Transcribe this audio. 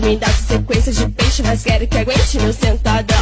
me dá sequência de peixe, mas quero que aguente meu sentado.